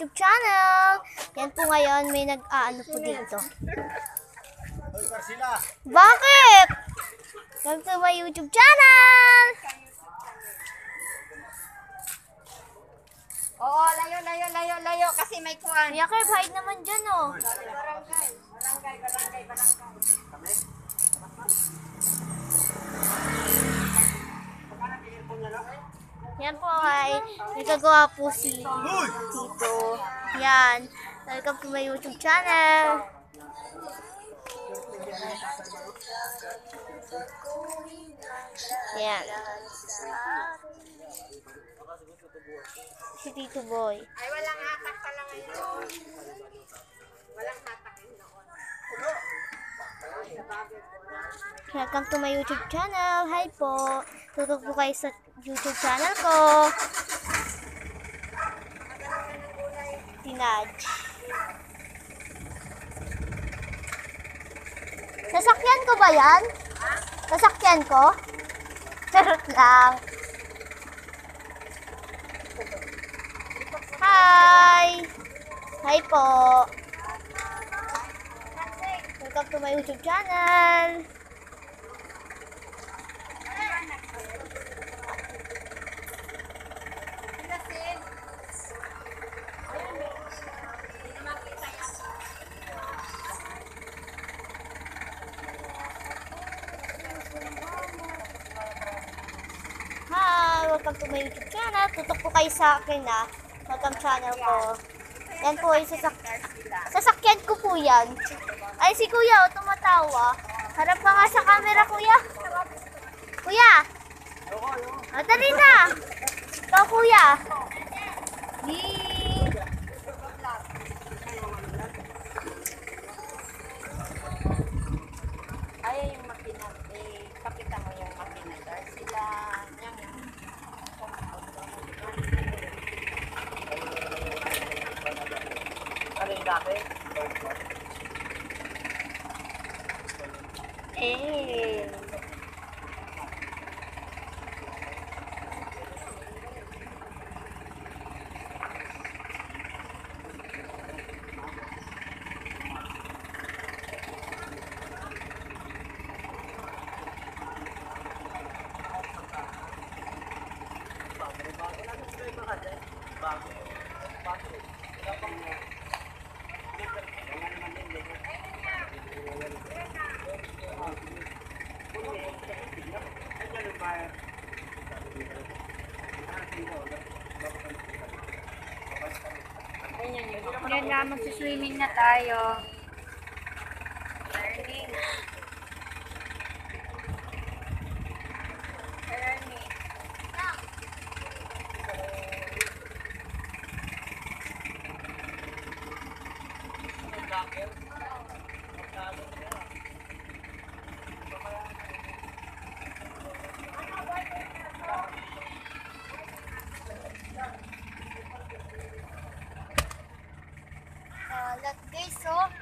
YouTube channel. Yan po ngayon, may nag-aano po dito. Bakit? Welcome to my YouTube channel. Oo, layo, layo, layo, layo. Kasi may kuwan. Kuya Kerb, hide naman dyan, oh. Barangay. Barangay, barangay, barangay. Ay nagagawa po si Tito. Yan. Welcome to my YouTube channel. Yan. Si Tito Boy. Ay, walang hatak pala ngayon. Walang hatak. Welcome to my YouTube channel. Hi po. Tutok po kayo sa YouTube channel ko. Tinaj. Sasakyan ko ba yan? Sasakyan ko? Charot lang. Hi! Hi po. Welcome to my YouTube channel. Hi! Welcome to my YouTube channel. Tutok po kayo sa akin na. Welcome channel ko. Yan po yung sasak sasakyan ko po yan. Ay, si kuya, oh, tumatawa. Harap ka nga sa camera, kuya. Kuya! O, dali na! Ikaw, kuya. Yee! dati. Eh. Yan nga, magsiswimming na tayo. Learning. Learning. Uh, let guys, oh.